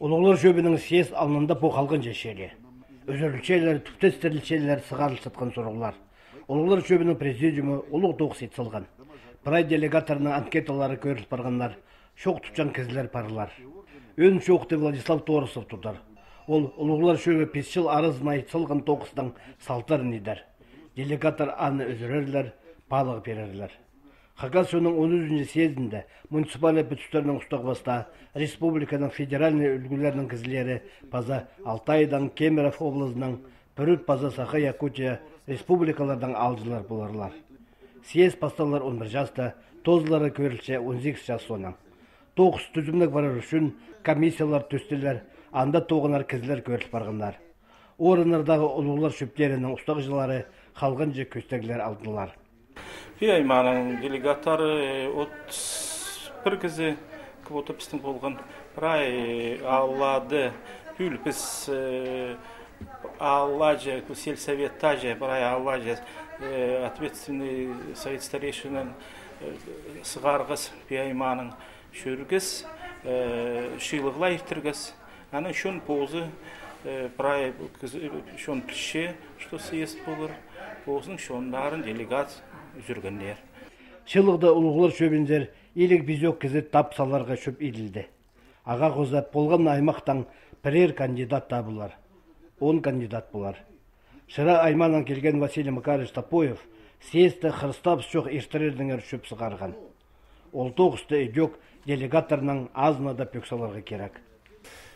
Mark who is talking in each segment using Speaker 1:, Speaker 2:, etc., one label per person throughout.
Speaker 1: Улуглар шөбінің съезд алынында по қалған жешері. Өзөрлүчелер, түптестірілчелер сығарылып жатқан соруглар. Улуглар шөбінің президиумы улуг тоғыс етсілған. Прай делегаторының анкеталары көріліп барғандар, шоқ тұтчан кізілер парылар. Өн шоқты Владислав Торосов тұтар. Ол улуглар шөбі 5 жыл арызмай сылған тоғыстың аны берерлер. Хакасияның 13 съездінде муниципальный бүтістерінің ұстағбаста республиканың федеральный үлгілерінің кізілері паза Алтайдан Кемеров облысының бүріт паза Саха Якутия республикалардан алжылар боларлар. Съезд басталар 11 жаста, тозлары көрілше 18 жас соңан. Тоғыз түзімлік барар үшін комиссиялар төстелер, анда тоғынар кізілер көріліп барғандар. Орынырдағы ұлылар шөптерінің ұстақ жылары қалған же көстегілер алдылар.
Speaker 2: Пиайманың делегаттары от бір кізі квота пістің болған прай аллады пүлпіс аллаже сельсовет же прай аллаже ответственный совет старейшинын сығарғыз пиайманың шөргіз шилығлай тіргіз аны позы прай шон піше что съезд болыр позың шондарын делегат жүргендер
Speaker 1: Шылығда ұлғылар шөбіндер елік бізек кізі тапсаларға шөп еділді. Аға қозап болған аймақтан бірер кандидат табылар. 10 кандидат болар. Шыра айманан келген Василий Макарович Тапоев съезді Христап шоқ ертерердіңер шөп сығарған. Ол тоғысты өйдек делегаторның азына да пөксаларға керек.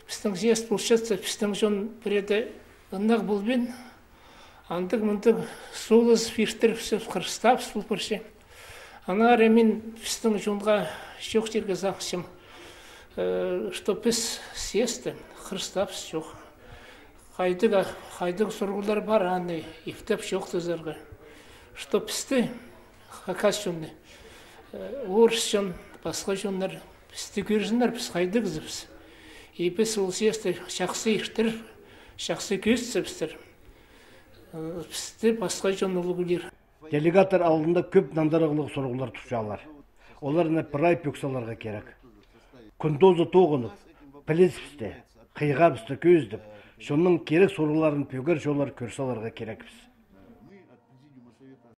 Speaker 3: Біздің съезд получается, біздің жон біреде ыннақ болбен, андық мындық солыз фиртер Христап сул бірше. Ана ремин біздің жонға жоқ жерге зақсым, что біз съезді Христап жоқ. Хайдыға, хайдық сұрғылар бар, аны ифтап жоқ тезерге. Что бізді, хакас жонны, орыс жон, басқа жонлар, бізді көрсінлер, біз хайдық ол съезді шақсы иштір, шақсы көстсіпстір. Бізді басқа жон ұлығылер.
Speaker 1: Делегатор алдында көп нандарығылық сұрғылар тұшалар. Оларына пырай пөксаларға керек. Күндозы тоғынып, білесіпсті, қиға бізді көздіп, шонның керек сұрғыларын пөгер жолар көрсаларға керек біз.